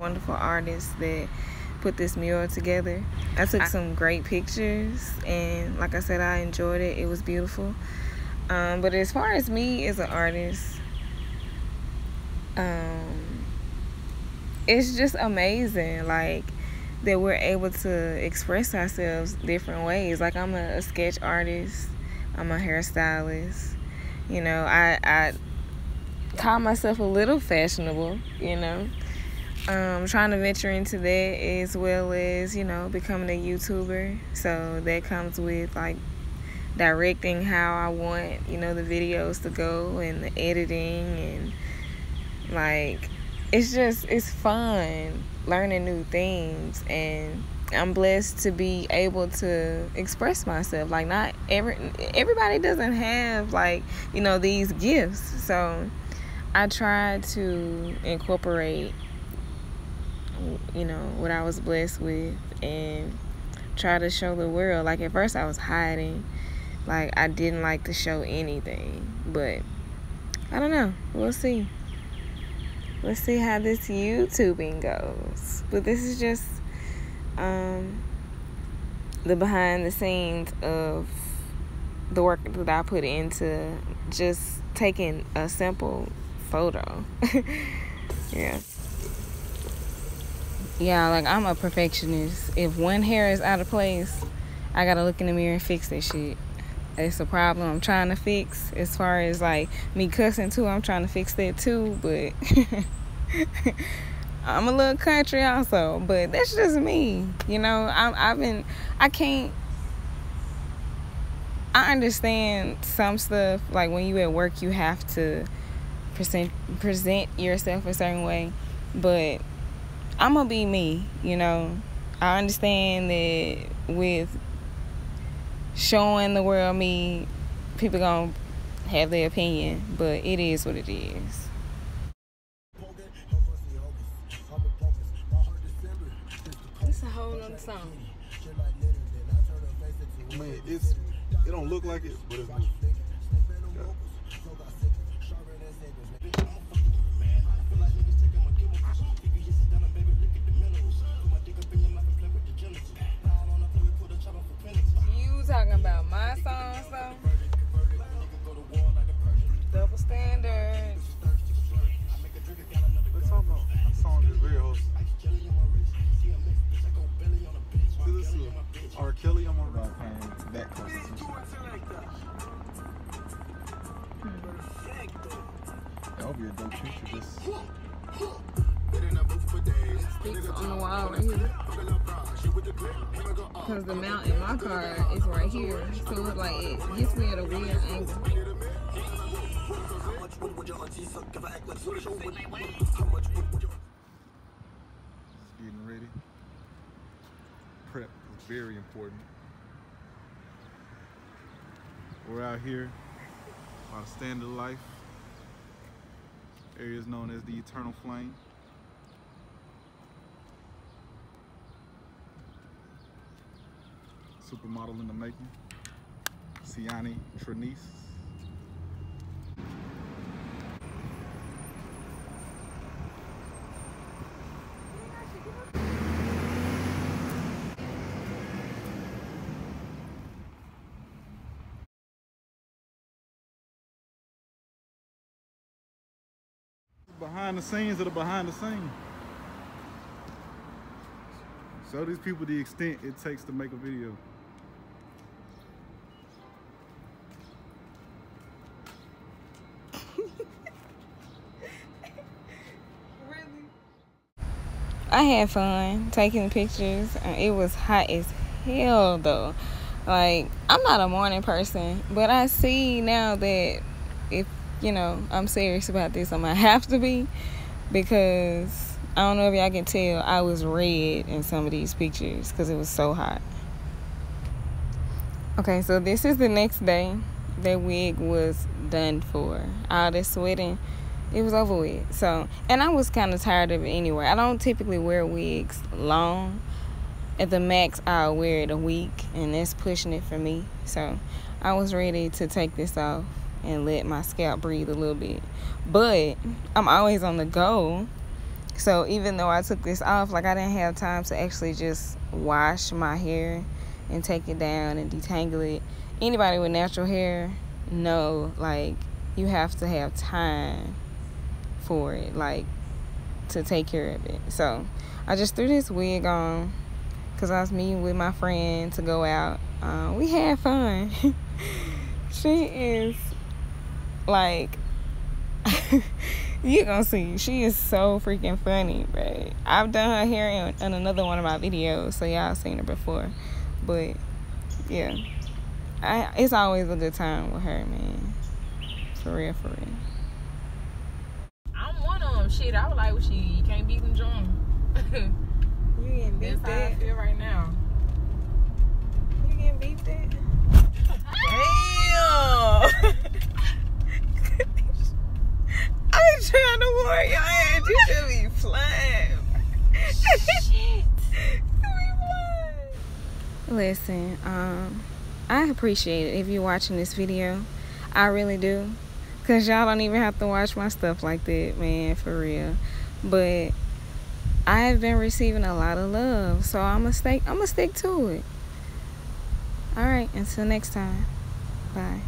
wonderful artists that put this mural together. I took some great pictures, and like I said, I enjoyed it. It was beautiful. Um, but as far as me as an artist, um, it's just amazing. Like that we're able to express ourselves different ways. Like I'm a, a sketch artist, I'm a hairstylist. You know, I I call myself a little fashionable. You know, um, I'm trying to venture into that as well as you know becoming a YouTuber. So that comes with like directing how I want you know the videos to go and the editing and like it's just it's fun learning new things and I'm blessed to be able to express myself. Like not every everybody doesn't have like, you know, these gifts. So I try to incorporate you know, what I was blessed with and try to show the world. Like at first I was hiding. Like I didn't like to show anything, but I don't know. We'll see let's see how this YouTubing goes. But this is just um, the behind the scenes of the work that I put into just taking a simple photo. yeah. Yeah, like I'm a perfectionist. If one hair is out of place, I gotta look in the mirror and fix that shit. It's a problem I'm trying to fix. As far as like me cussing too, I'm trying to fix that too. But I'm a little country also. But that's just me. You know, I'm, I've been, I can't. I understand some stuff like when you at work, you have to present present yourself a certain way, but I'm gonna be me. You know, I understand that with showing the world me, people gonna have their opinion, but it is what it is. It's a whole nother song. I mean, it's it don't look like it, but it's. Would be a dope picture. Just. Sticks on the wall right here. Because the mount in my car is right here. So it's like it gets me at a weird angle. Just getting ready. Prep is very important. We're out here on standard life. Area is known as the Eternal Flame. supermodel in the making, Ciani Trenice. Behind the scenes of the behind the scenes. Show these people the extent it takes to make a video. I had fun taking pictures. Uh, it was hot as hell though. Like I'm not a morning person, but I see now that if you know I'm serious about this, I'm gonna have to be because I don't know if y'all can tell I was red in some of these pictures because it was so hot. Okay, so this is the next day. That wig was done for. All the sweating it was over with. So, and I was kind of tired of it anyway. I don't typically wear wigs long. At the max, I'll wear it a week, and that's pushing it for me. So, I was ready to take this off and let my scalp breathe a little bit. But I'm always on the go. So even though I took this off, like I didn't have time to actually just wash my hair and take it down and detangle it. Anybody with natural hair know like you have to have time for it, like to take care of it. So I just threw this wig on because I was meeting with my friend to go out. Uh, we had fun. she is like you gonna see. She is so freaking funny right? I've done her hair in, in another one of my videos so y'all seen her before. But yeah. I, it's always a good time with her man. For real for real. I'm one of them. Shit, I was like, well, shit, you can't beat them drunk. you getting That's how I feel right now. you getting beat that Damn! I'm trying to warn your ass. You should be flying. Shit. Listen, um, I appreciate it if you're watching this video. I really do. Cause y'all don't even have to watch my stuff like that, man, for real. But I've been receiving a lot of love, so I'm. I'm gonna stick to it. All right. Until next time. Bye.